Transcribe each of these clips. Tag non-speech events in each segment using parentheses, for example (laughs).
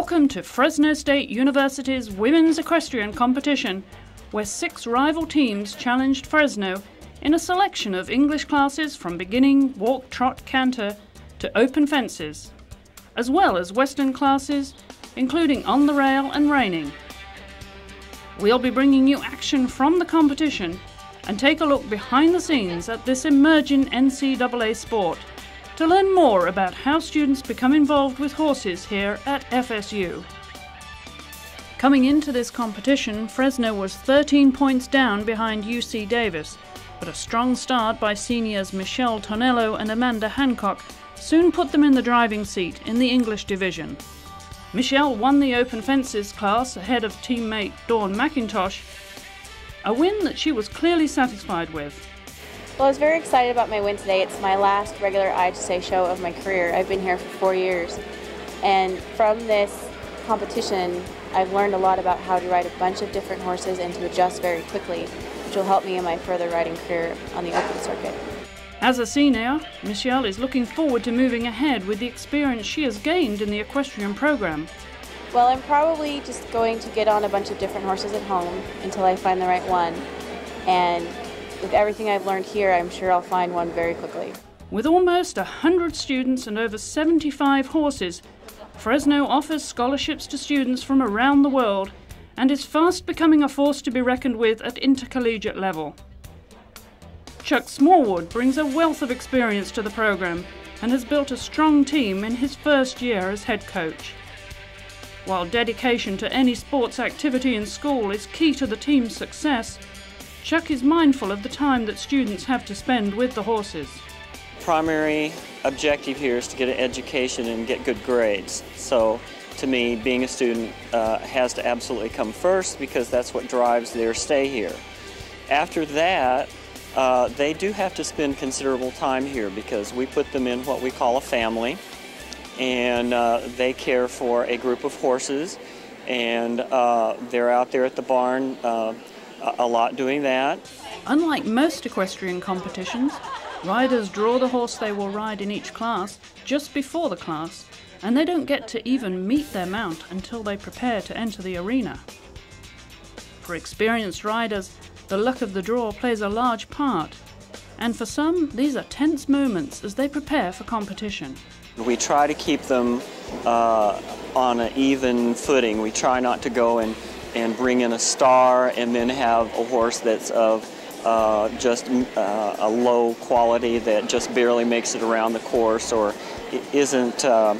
Welcome to Fresno State University's Women's Equestrian Competition, where six rival teams challenged Fresno in a selection of English classes from beginning walk, trot, canter to open fences, as well as Western classes, including on the rail and reining. We'll be bringing you action from the competition and take a look behind the scenes at this emerging NCAA sport to learn more about how students become involved with horses here at FSU. Coming into this competition, Fresno was 13 points down behind UC Davis, but a strong start by seniors Michelle Tonello and Amanda Hancock soon put them in the driving seat in the English division. Michelle won the open fences class ahead of teammate Dawn McIntosh, a win that she was clearly satisfied with. Well, I was very excited about my win today. It's my last regular IHSA show of my career. I've been here for four years. And from this competition, I've learned a lot about how to ride a bunch of different horses and to adjust very quickly, which will help me in my further riding career on the open circuit. As a senior, Michelle is looking forward to moving ahead with the experience she has gained in the equestrian program. Well, I'm probably just going to get on a bunch of different horses at home until I find the right one. And with everything I've learned here, I'm sure I'll find one very quickly. With almost 100 students and over 75 horses, Fresno offers scholarships to students from around the world and is fast becoming a force to be reckoned with at intercollegiate level. Chuck Smallwood brings a wealth of experience to the program and has built a strong team in his first year as head coach. While dedication to any sports activity in school is key to the team's success, Chuck is mindful of the time that students have to spend with the horses. Primary objective here is to get an education and get good grades. So to me, being a student uh, has to absolutely come first because that's what drives their stay here. After that, uh, they do have to spend considerable time here because we put them in what we call a family and uh, they care for a group of horses and uh, they're out there at the barn uh, a lot doing that. Unlike most equestrian competitions, riders draw the horse they will ride in each class just before the class, and they don't get to even meet their mount until they prepare to enter the arena. For experienced riders, the luck of the draw plays a large part, and for some, these are tense moments as they prepare for competition. We try to keep them uh, on an even footing. We try not to go and and bring in a star and then have a horse that's of uh, just uh, a low quality that just barely makes it around the course or isn't uh,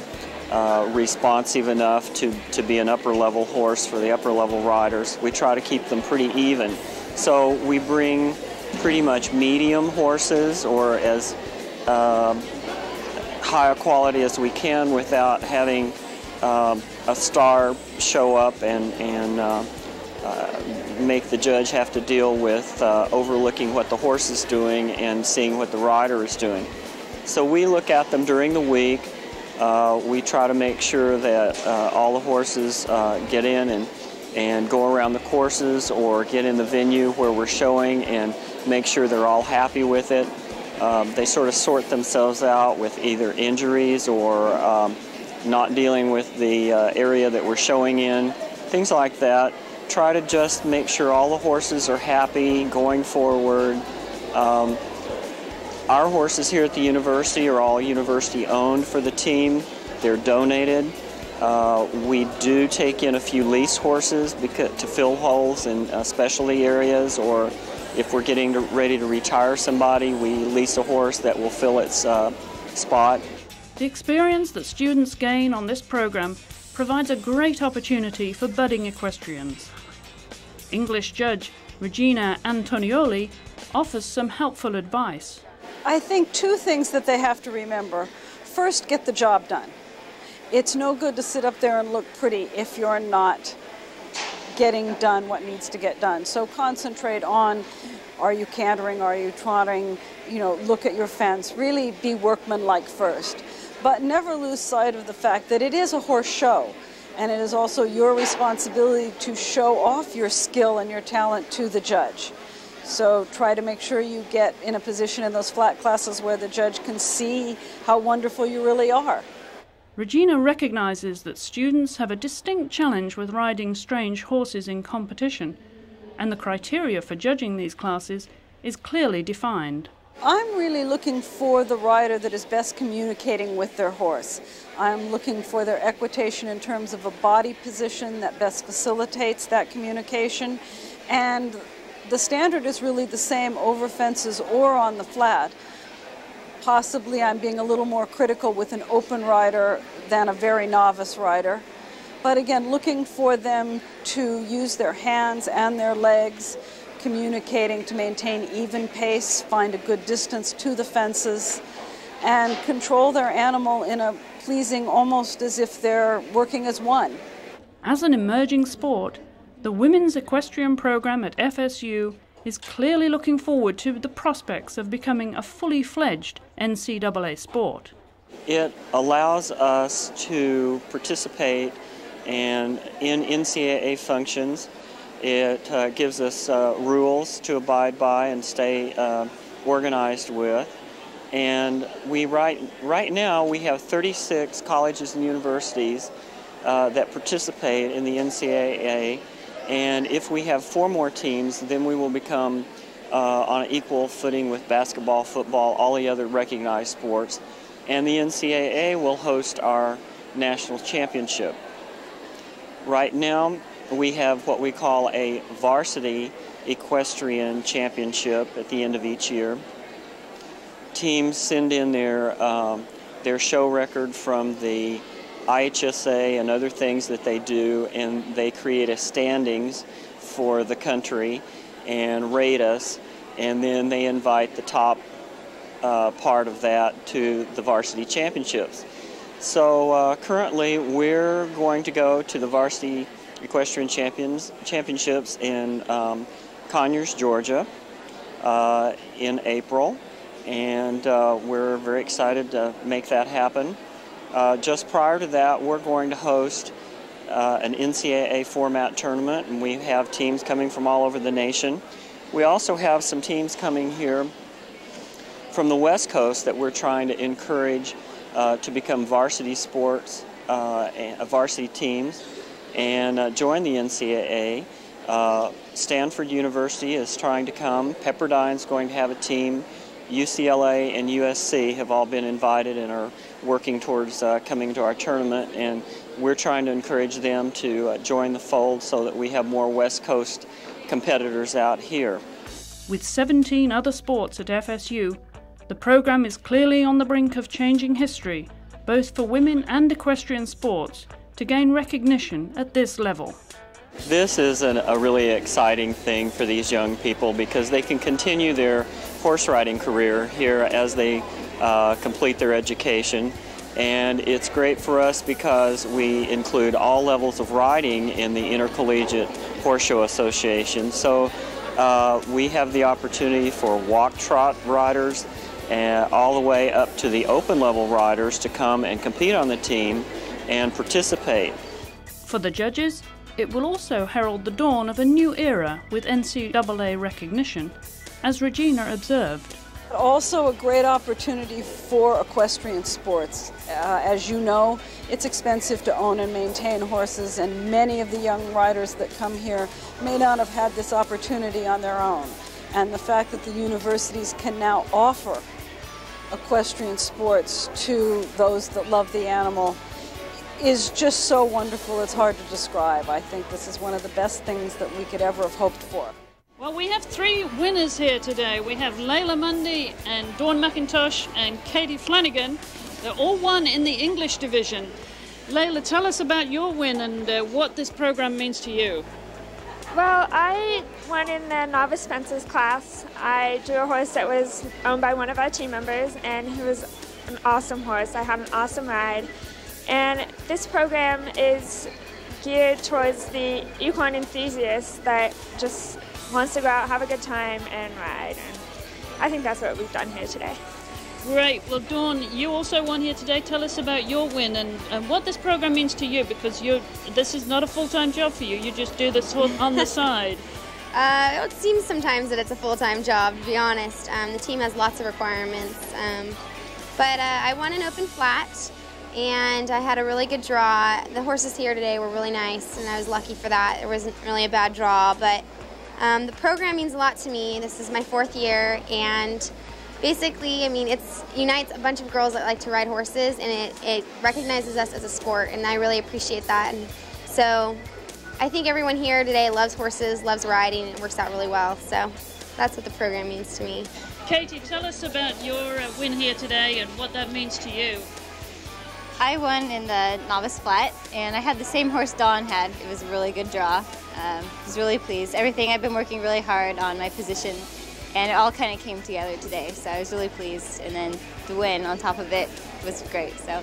uh, responsive enough to, to be an upper level horse for the upper level riders. We try to keep them pretty even. So we bring pretty much medium horses or as um, high a quality as we can without having um, a star show up and, and uh, uh, make the judge have to deal with uh, overlooking what the horse is doing and seeing what the rider is doing. So we look at them during the week. Uh, we try to make sure that uh, all the horses get in and, and go around the courses or get in the venue where we're showing and make sure they're all happy with it. Um, they sort of sort themselves out with either injuries or um, not dealing with the uh, area that we're showing in, things like that. Try to just make sure all the horses are happy going forward. Um, our horses here at the university are all university owned for the team. They're donated. Uh, we do take in a few lease horses because, to fill holes in uh, specialty areas or if we're getting to, ready to retire somebody, we lease a horse that will fill its uh, spot. The experience that students gain on this program provides a great opportunity for budding equestrians. English judge Regina Antonioli offers some helpful advice. I think two things that they have to remember. First, get the job done. It's no good to sit up there and look pretty if you're not getting done what needs to get done. So concentrate on are you cantering, are you trotting, you know, look at your fence, really be workmanlike first but never lose sight of the fact that it is a horse show. And it is also your responsibility to show off your skill and your talent to the judge. So try to make sure you get in a position in those flat classes where the judge can see how wonderful you really are. Regina recognizes that students have a distinct challenge with riding strange horses in competition, and the criteria for judging these classes is clearly defined. I'm really looking for the rider that is best communicating with their horse. I'm looking for their equitation in terms of a body position that best facilitates that communication. And the standard is really the same over fences or on the flat. Possibly I'm being a little more critical with an open rider than a very novice rider. But again, looking for them to use their hands and their legs, communicating to maintain even pace, find a good distance to the fences, and control their animal in a pleasing almost as if they're working as one. As an emerging sport, the women's equestrian program at FSU is clearly looking forward to the prospects of becoming a fully fledged NCAA sport. It allows us to participate and in NCAA functions. It uh, gives us uh, rules to abide by and stay uh, organized with. And we right right now we have 36 colleges and universities uh, that participate in the NCAA. And if we have four more teams, then we will become uh, on an equal footing with basketball, football, all the other recognized sports. And the NCAA will host our national championship. Right now, we have what we call a varsity equestrian championship at the end of each year. Teams send in their um, their show record from the IHSA and other things that they do, and they create a standings for the country and rate us, and then they invite the top uh, part of that to the varsity championships. So uh, currently, we're going to go to the varsity equestrian champions championships in um, Conyers, Georgia, uh, in April, and uh, we're very excited to make that happen. Uh, just prior to that, we're going to host uh, an NCAA format tournament, and we have teams coming from all over the nation. We also have some teams coming here from the West Coast that we're trying to encourage uh, to become varsity sports, uh, varsity teams, and uh, join the NCAA. Uh, Stanford University is trying to come. Pepperdine's going to have a team. UCLA and USC have all been invited and are working towards uh, coming to our tournament, and we're trying to encourage them to uh, join the fold so that we have more West Coast competitors out here. With 17 other sports at FSU, the program is clearly on the brink of changing history, both for women and equestrian sports, to gain recognition at this level. This is an, a really exciting thing for these young people because they can continue their horse riding career here as they uh, complete their education. And it's great for us because we include all levels of riding in the Intercollegiate Horse Show Association. So uh, we have the opportunity for walk trot riders and all the way up to the open level riders to come and compete on the team and participate. For the judges, it will also herald the dawn of a new era with NCAA recognition, as Regina observed. Also, a great opportunity for equestrian sports. Uh, as you know, it's expensive to own and maintain horses, and many of the young riders that come here may not have had this opportunity on their own. And the fact that the universities can now offer equestrian sports to those that love the animal is just so wonderful it's hard to describe. I think this is one of the best things that we could ever have hoped for. Well, we have three winners here today. We have Layla Mundy and Dawn McIntosh and Katie Flanagan. They're all won in the English division. Layla, tell us about your win and uh, what this program means to you. Well, I won in the novice fences class. I drew a horse that was owned by one of our team members, and he was an awesome horse. I had an awesome ride. And this program is geared towards the equine enthusiast that just wants to go out, have a good time, and ride. And I think that's what we've done here today. Great. Well, Dawn, you also won here today. Tell us about your win and, and what this program means to you because you this is not a full time job for you. You just do this on the (laughs) side. Uh, it seems sometimes that it's a full time job, to be honest. Um, the team has lots of requirements. Um, but uh, I won an open flat and I had a really good draw. The horses here today were really nice, and I was lucky for that. It wasn't really a bad draw, but um, the program means a lot to me. This is my fourth year, and basically, I mean, it unites a bunch of girls that like to ride horses, and it, it recognizes us as a sport, and I really appreciate that. And so I think everyone here today loves horses, loves riding, and it works out really well. So that's what the program means to me. Katie, tell us about your uh, win here today and what that means to you. I won in the novice flat, and I had the same horse Dawn had. It was a really good draw. Um, I was really pleased. Everything, I've been working really hard on my position, and it all kind of came together today, so I was really pleased. And then the win on top of it was great. So.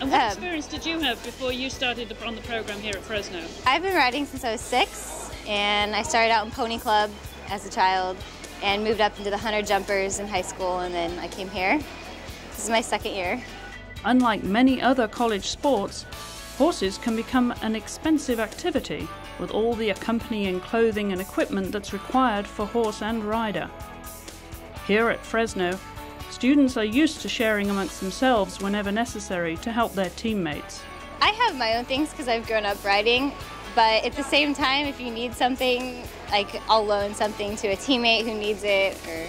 And what um, experience did you have before you started on the program here at Fresno? I've been riding since I was six, and I started out in Pony Club as a child, and moved up into the hunter jumpers in high school, and then I came here. This is my second year. Unlike many other college sports, horses can become an expensive activity with all the accompanying clothing and equipment that's required for horse and rider. Here at Fresno, students are used to sharing amongst themselves whenever necessary to help their teammates. I have my own things because I've grown up riding, but at the same time, if you need something, like I'll loan something to a teammate who needs it or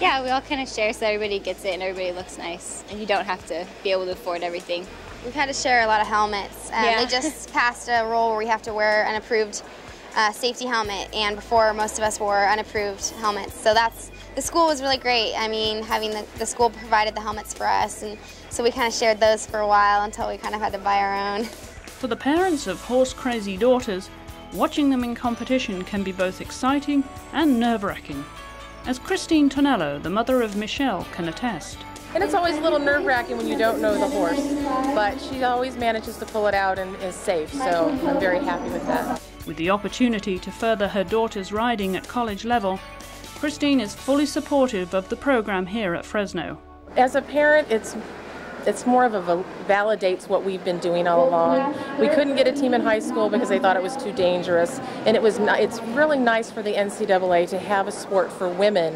yeah, we all kind of share so everybody gets it and everybody looks nice, and you don't have to be able to afford everything. We've had to share a lot of helmets. Um, yeah. They just (laughs) passed a rule where we have to wear an approved uh, safety helmet, and before most of us wore unapproved helmets. So that's the school was really great. I mean, having the, the school provided the helmets for us, and so we kind of shared those for a while until we kind of had to buy our own. For the parents of horse crazy daughters, watching them in competition can be both exciting and nerve wracking as Christine Tonello, the mother of Michelle, can attest. And it's always a little nerve wracking when you don't know the horse, but she always manages to pull it out and is safe, so I'm very happy with that. With the opportunity to further her daughter's riding at college level, Christine is fully supportive of the program here at Fresno. As a parent, it's it's more of a validates what we've been doing all along. We couldn't get a team in high school because they thought it was too dangerous, and it was. It's really nice for the NCAA to have a sport for women,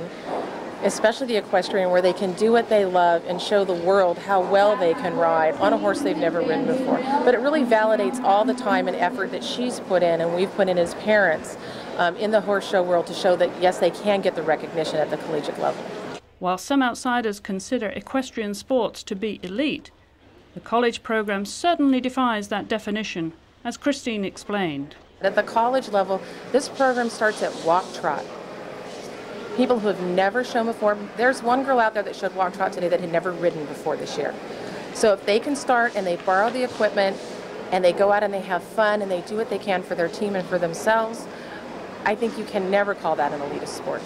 especially the equestrian, where they can do what they love and show the world how well they can ride on a horse they've never ridden before. But it really validates all the time and effort that she's put in and we've put in as parents um, in the horse show world to show that yes, they can get the recognition at the collegiate level. While some outsiders consider equestrian sports to be elite, the college program certainly defies that definition, as Christine explained. At the college level, this program starts at walk trot. People who have never shown before, there's one girl out there that showed walk trot today that had never ridden before this year. So if they can start and they borrow the equipment and they go out and they have fun and they do what they can for their team and for themselves, I think you can never call that an elitist sport.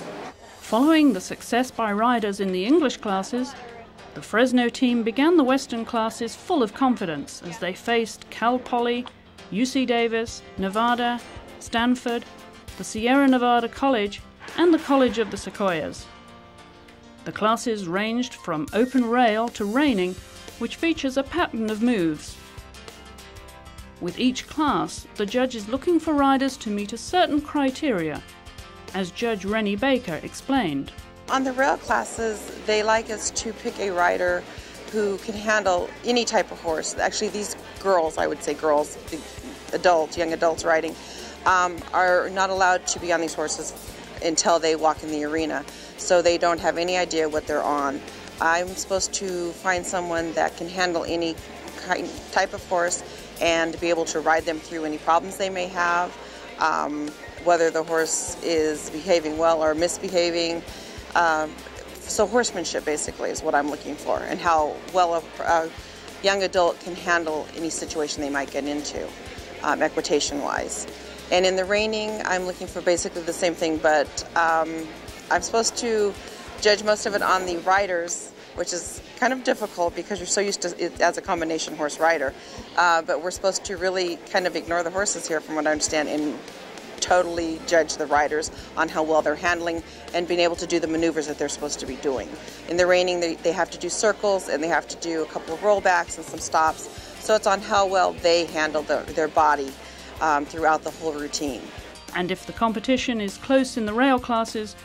Following the success by riders in the English classes, the Fresno team began the Western classes full of confidence as they faced Cal Poly, UC Davis, Nevada, Stanford, the Sierra Nevada College, and the College of the Sequoias. The classes ranged from open rail to reining, which features a pattern of moves. With each class, the judge is looking for riders to meet a certain criteria as Judge Rennie Baker explained. On the rail classes, they like us to pick a rider who can handle any type of horse. Actually, these girls, I would say girls, adults, young adults riding, um, are not allowed to be on these horses until they walk in the arena. So they don't have any idea what they're on. I'm supposed to find someone that can handle any kind, type of horse and be able to ride them through any problems they may have. Um, whether the horse is behaving well or misbehaving. Um, so horsemanship basically is what I'm looking for, and how well a, a young adult can handle any situation they might get into, um, equitation-wise. And in the reining, I'm looking for basically the same thing, but um, I'm supposed to judge most of it on the riders, which is kind of difficult because you're so used to it as a combination horse rider. Uh, but we're supposed to really kind of ignore the horses here, from what I understand, and totally judge the riders on how well they're handling and being able to do the maneuvers that they're supposed to be doing. In the reining, they, they have to do circles and they have to do a couple of rollbacks and some stops. So it's on how well they handle the, their body um, throughout the whole routine. And if the competition is close in the rail classes,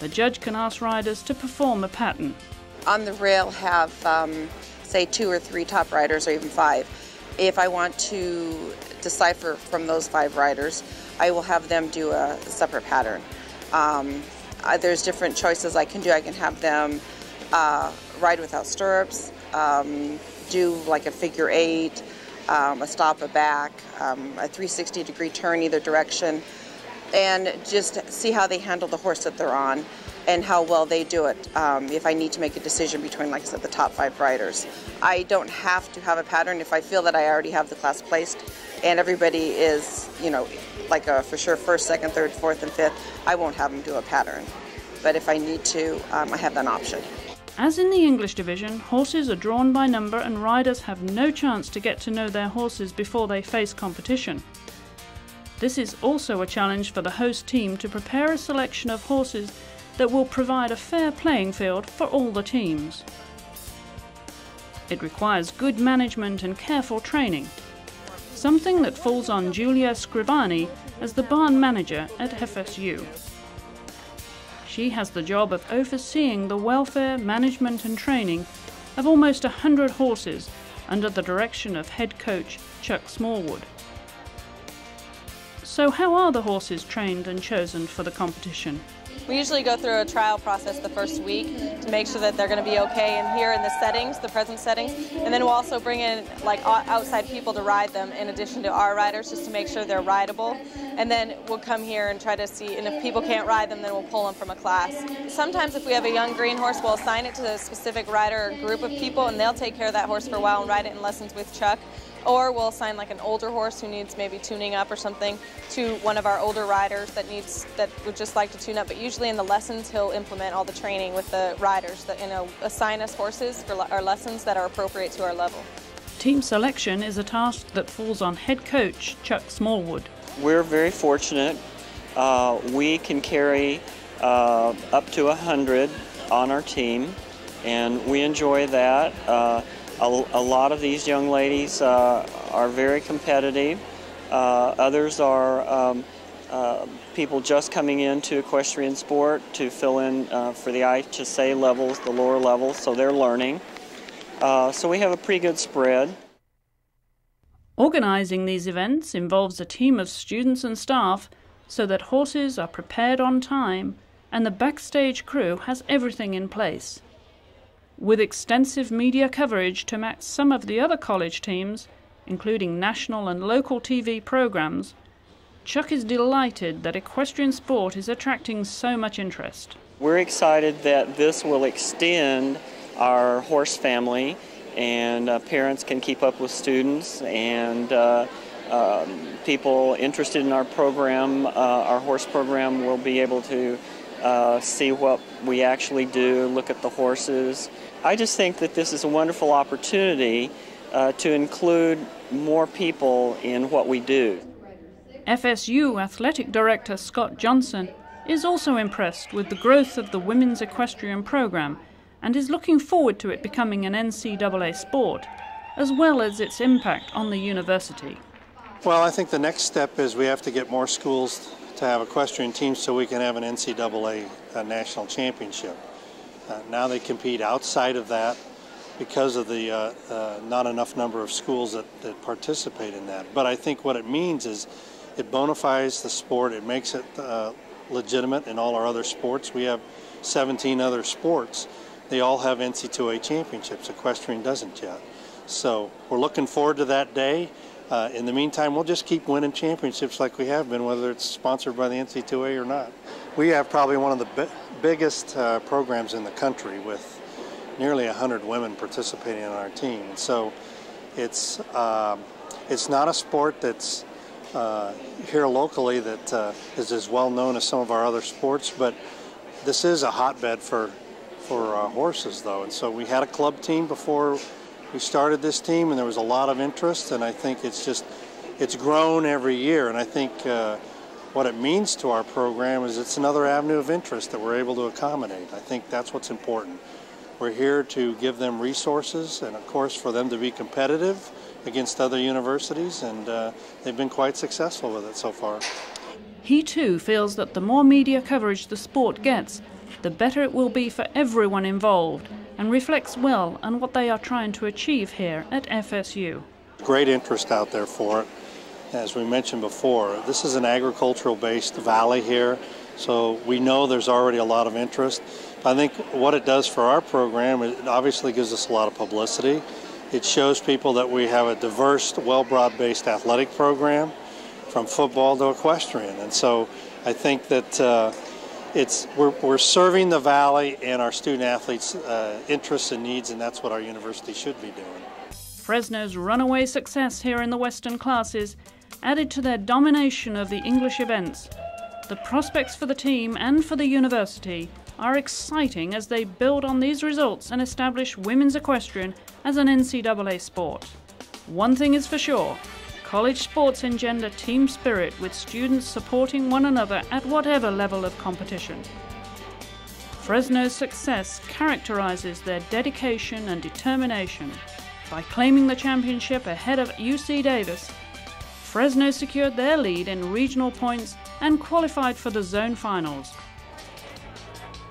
the judge can ask riders to perform a pattern. On the rail, have um, say two or three top riders or even five. If I want to decipher from those five riders, I will have them do a separate pattern. Um, there's different choices I can do. I can have them uh, ride without stirrups, um, do like a figure eight, um, a stop, a back, um, a 360 degree turn either direction, and just see how they handle the horse that they're on and how well they do it um, if I need to make a decision between, like I said, the top five riders. I don't have to have a pattern if I feel that I already have the class placed and everybody is, you know, like a for sure first, second, third, fourth, and fifth. I won't have them do a pattern. But if I need to, um, I have that option. As in the English division, horses are drawn by number and riders have no chance to get to know their horses before they face competition. This is also a challenge for the host team to prepare a selection of horses that will provide a fair playing field for all the teams. It requires good management and careful training, something that falls on Giulia Scrivani as the barn manager at FSU. She has the job of overseeing the welfare, management and training of almost a hundred horses under the direction of head coach Chuck Smallwood. So how are the horses trained and chosen for the competition? We usually go through a trial process the first week to make sure that they're going to be okay in here in the settings, the present settings, and then we'll also bring in like outside people to ride them in addition to our riders just to make sure they're rideable. And then we'll come here and try to see, and if people can't ride them, then we'll pull them from a class. Sometimes if we have a young green horse, we'll assign it to a specific rider or group of people, and they'll take care of that horse for a while and ride it in lessons with Chuck or we'll assign like an older horse who needs maybe tuning up or something to one of our older riders that needs that would just like to tune up. But usually in the lessons, he'll implement all the training with the riders that you know assign us horses for our lessons that are appropriate to our level. Team selection is a task that falls on head coach Chuck Smallwood. We're very fortunate. Uh, we can carry uh, up to a 100 on our team, and we enjoy that. Uh, a, a lot of these young ladies uh, are very competitive. Uh, others are um, uh, people just coming into equestrian sport to fill in for the IHSA levels, the lower levels, so they're learning. So we have a pretty good spread. Organizing these events involves a team of students and staff so that horses are prepared on time and the backstage crew has everything in place. With extensive media coverage to match some of the other college teams, including national and local TV programs, Chuck is delighted that equestrian sport is attracting so much interest. We're excited that this will extend our horse family and uh, parents can keep up with students and uh, um, people interested in our program, uh, our horse program, will be able to uh, see what we actually do, look at the horses, I just think that this is a wonderful opportunity uh, to include more people in what we do. FSU Athletic Director Scott Johnson is also impressed with the growth of the women's equestrian program and is looking forward to it becoming an NCAA sport, as well as its impact on the university. Well, I think the next step is we have to get more schools to have equestrian teams so we can have an NCAA uh, national championship. Uh, now they compete outside of that because of the uh, uh, not enough number of schools that, that participate in that. But I think what it means is it bona fides the sport, it makes it uh, legitimate in all our other sports. We have 17 other sports. They all have NC2A championships. Equestrian doesn't yet. So we're looking forward to that day. Uh, in the meantime, we'll just keep winning championships like we have been, whether it's sponsored by the NC2A or not. We have probably one of the biggest uh, programs in the country with nearly 100 women participating in our team. So it's, uh, it's not a sport that's uh, here locally that uh, is as well known as some of our other sports, but this is a hotbed for, for uh, horses though. And so we had a club team before we started this team and there was a lot of interest and I think it's just, it's grown every year and I think uh, what it means to our program is it's another avenue of interest that we're able to accommodate. I think that's what's important. We're here to give them resources and, of course, for them to be competitive against other universities, and uh, they've been quite successful with it so far. He too feels that the more media coverage the sport gets, the better it will be for everyone involved, and reflects well on what they are trying to achieve here at FSU. Great interest out there for it. As we mentioned before, this is an agricultural based valley here, so we know there's already a lot of interest. I think what it does for our program, it obviously gives us a lot of publicity. It shows people that we have a diverse, well broad based athletic program from football to equestrian. And so I think that uh, it's we're, we're serving the valley and our student athletes' uh, interests and needs, and that's what our university should be doing. Fresno's runaway success here in the Western classes added to their domination of the English events. The prospects for the team and for the university are exciting as they build on these results and establish women's equestrian as an NCAA sport. One thing is for sure college sports engender team spirit with students supporting one another at whatever level of competition. Fresno's success characterizes their dedication and determination. By claiming the championship ahead of UC Davis, Fresno secured their lead in regional points and qualified for the zone finals.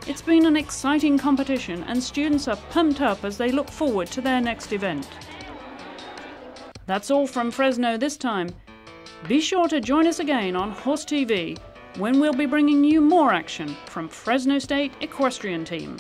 It's been an exciting competition and students are pumped up as they look forward to their next event. That's all from Fresno this time. Be sure to join us again on Horse TV when we'll be bringing you more action from Fresno State Equestrian Team.